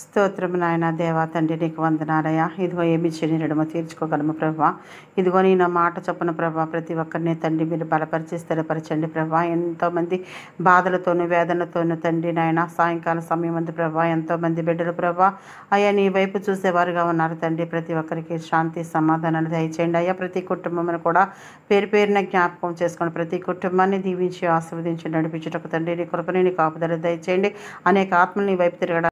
స్తోత్రము నాయన దేవా తండ్రి నీకు వందనాలయ్యా. ఇదిగో ఏమి చేయని నడుమ తీర్చుకోగలము ప్రభా. ఇదిగో నేను మాట చొప్పున ప్రభా ప్రతి ఒక్కరిని తండ్రి మీరు బలపరిచి స్థిరపరచండి ప్రభా. ఎంతోమంది బాధలతోనూ వేదనతోనూ తండ్రి నాయన సాయంకాల సమయం అందు ప్రభా ఎంతోమంది బిడ్డలు ప్రభా. అయ్యా నీ వైపు చూసేవారుగా ఉన్నారు తండ్రి. ప్రతి ఒక్కరికి శాంతి సమాధానాలు దయచేయండి. అయ్యా ప్రతి కుటుంబమును కూడా పేరు పేరున జ్ఞాపకం చేసుకోండి ప్రతి కుటుంబాన్ని దీవించి ఆశీర్వదించి నడిపించుటకు తండ్రి నీ కృపని నీ కాపుదల దయచేయండి. అనేక ఆత్మని వైపు తిరగడానికి